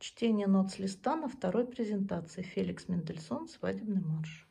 Чтение нот с листа на второй презентации. Феликс Мендельсон «Свадебный марш».